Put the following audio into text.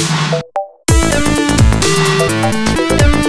you